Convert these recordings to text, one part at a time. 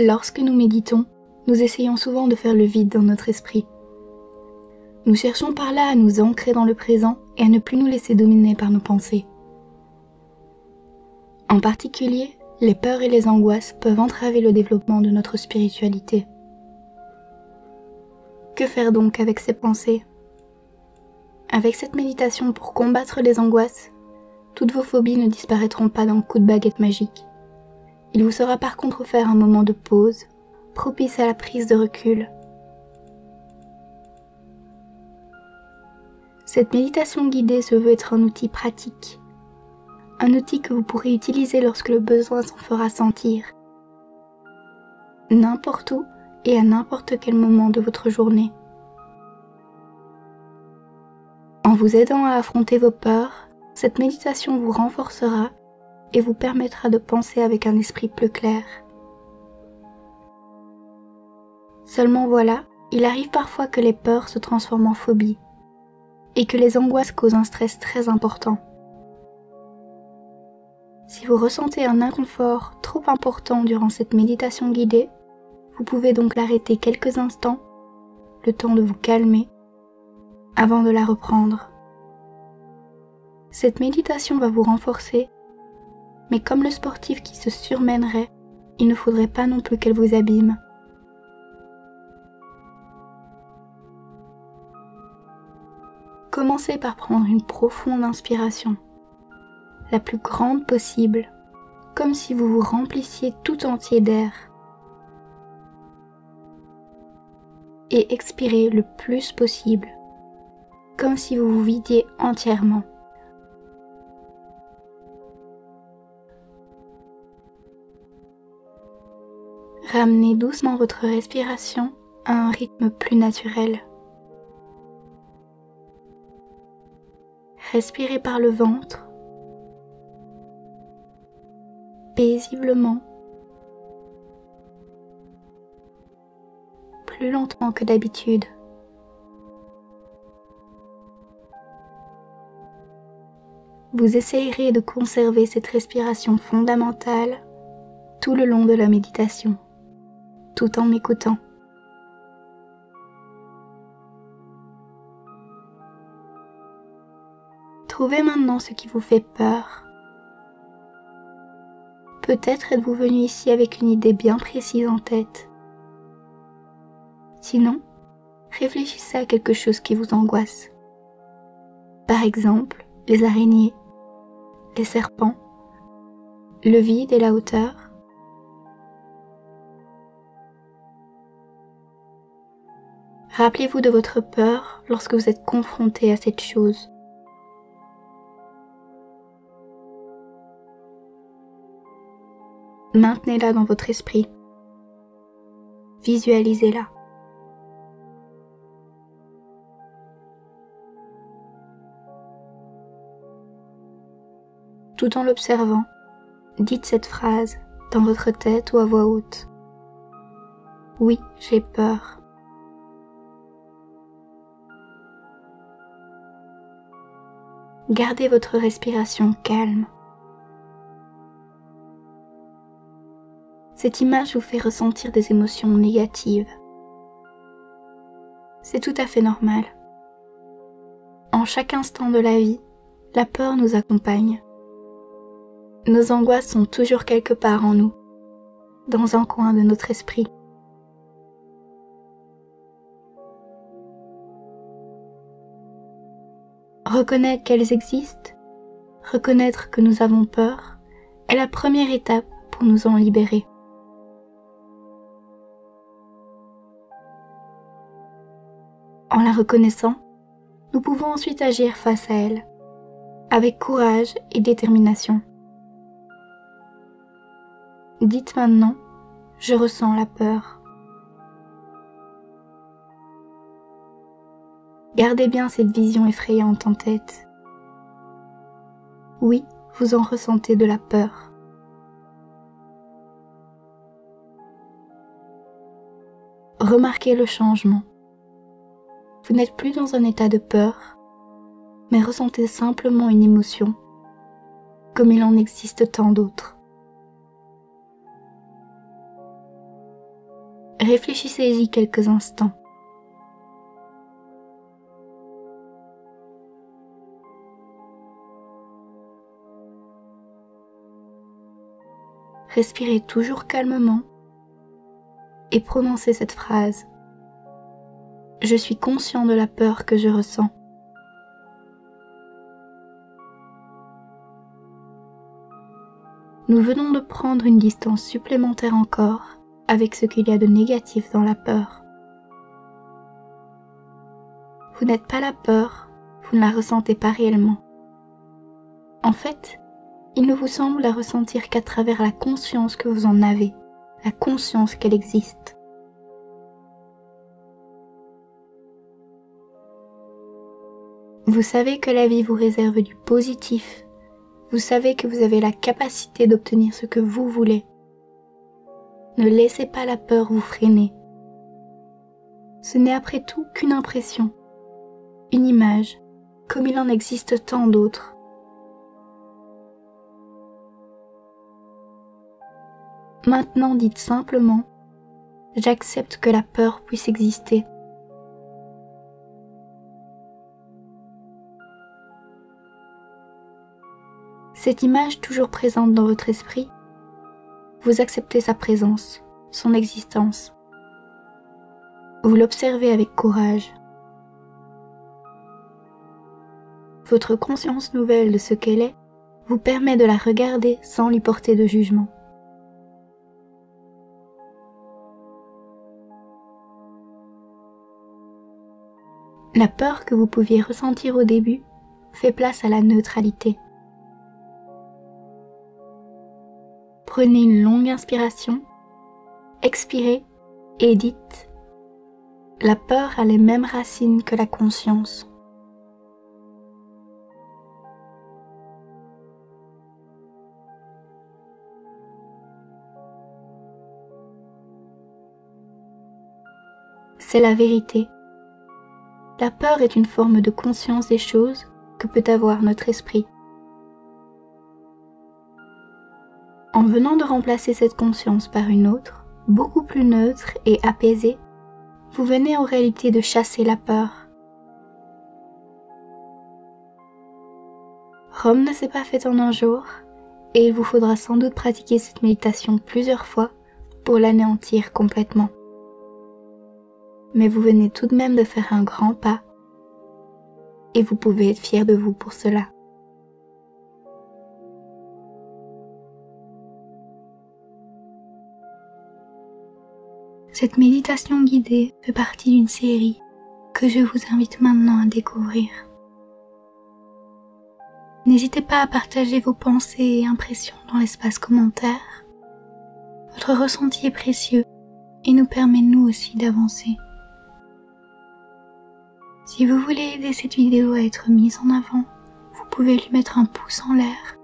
Lorsque nous méditons, nous essayons souvent de faire le vide dans notre esprit. Nous cherchons par là à nous ancrer dans le présent et à ne plus nous laisser dominer par nos pensées. En particulier, les peurs et les angoisses peuvent entraver le développement de notre spiritualité. Que faire donc avec ces pensées? Avec cette méditation pour combattre les angoisses, toutes vos phobies ne disparaîtront pas d'un coup de baguette magique. Il vous sera par contre offert un moment de pause, propice à la prise de recul. Cette méditation guidée se veut être un outil pratique, un outil que vous pourrez utiliser lorsque le besoin s'en fera sentir, n'importe où et à n'importe quel moment de votre journée. En vous aidant à affronter vos peurs, cette méditation vous renforcera et vous permettra de penser avec un esprit plus clair. Seulement voilà, il arrive parfois que les peurs se transforment en phobie et que les angoisses causent un stress très important. Si vous ressentez un inconfort trop important durant cette méditation guidée, vous pouvez donc l'arrêter quelques instants, le temps de vous calmer, avant de la reprendre. Cette méditation va vous renforcer mais comme le sportif qui se surmènerait, il ne faudrait pas non plus qu'elle vous abîme. Commencez par prendre une profonde inspiration, la plus grande possible, comme si vous vous remplissiez tout entier d'air. Et expirez le plus possible, comme si vous vous vidiez entièrement. Ramenez doucement votre respiration à un rythme plus naturel. Respirez par le ventre, paisiblement, plus lentement que d'habitude. Vous essayerez de conserver cette respiration fondamentale tout le long de la méditation tout en m'écoutant. Trouvez maintenant ce qui vous fait peur. Peut-être êtes-vous venu ici avec une idée bien précise en tête. Sinon, réfléchissez à quelque chose qui vous angoisse. Par exemple, les araignées, les serpents, le vide et la hauteur. Rappelez-vous de votre peur lorsque vous êtes confronté à cette chose. Maintenez-la dans votre esprit. Visualisez-la. Tout en l'observant, dites cette phrase dans votre tête ou à voix haute. Oui, j'ai peur. Gardez votre respiration calme. Cette image vous fait ressentir des émotions négatives. C'est tout à fait normal. En chaque instant de la vie, la peur nous accompagne. Nos angoisses sont toujours quelque part en nous, dans un coin de notre esprit. Reconnaître qu'elles existent, reconnaître que nous avons peur, est la première étape pour nous en libérer. En la reconnaissant, nous pouvons ensuite agir face à elle, avec courage et détermination. Dites maintenant, je ressens la peur. Gardez bien cette vision effrayante en tête. Oui, vous en ressentez de la peur. Remarquez le changement. Vous n'êtes plus dans un état de peur, mais ressentez simplement une émotion, comme il en existe tant d'autres. Réfléchissez-y quelques instants. Respirez toujours calmement et prononcez cette phrase. Je suis conscient de la peur que je ressens. Nous venons de prendre une distance supplémentaire encore avec ce qu'il y a de négatif dans la peur. Vous n'êtes pas la peur, vous ne la ressentez pas réellement. En fait, il ne vous semble la ressentir qu'à travers la conscience que vous en avez, la conscience qu'elle existe. Vous savez que la vie vous réserve du positif. Vous savez que vous avez la capacité d'obtenir ce que vous voulez. Ne laissez pas la peur vous freiner. Ce n'est après tout qu'une impression, une image, comme il en existe tant d'autres. Maintenant dites simplement, j'accepte que la peur puisse exister. Cette image toujours présente dans votre esprit, vous acceptez sa présence, son existence. Vous l'observez avec courage. Votre conscience nouvelle de ce qu'elle est vous permet de la regarder sans lui porter de jugement. La peur que vous pouviez ressentir au début fait place à la neutralité. Prenez une longue inspiration, expirez et dites La peur a les mêmes racines que la conscience. C'est la vérité. La peur est une forme de conscience des choses que peut avoir notre esprit. En venant de remplacer cette conscience par une autre, beaucoup plus neutre et apaisée, vous venez en réalité de chasser la peur. Rome ne s'est pas fait en un jour, et il vous faudra sans doute pratiquer cette méditation plusieurs fois pour l'anéantir complètement mais vous venez tout de même de faire un grand pas et vous pouvez être fier de vous pour cela. Cette méditation guidée fait partie d'une série que je vous invite maintenant à découvrir. N'hésitez pas à partager vos pensées et impressions dans l'espace commentaire. Votre ressenti est précieux et nous permet nous aussi d'avancer. Si vous voulez aider cette vidéo à être mise en avant, vous pouvez lui mettre un pouce en l'air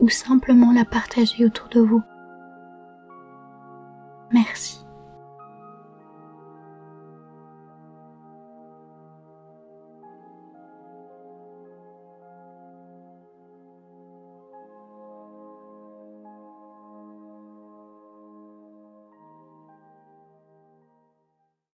ou simplement la partager autour de vous. Merci.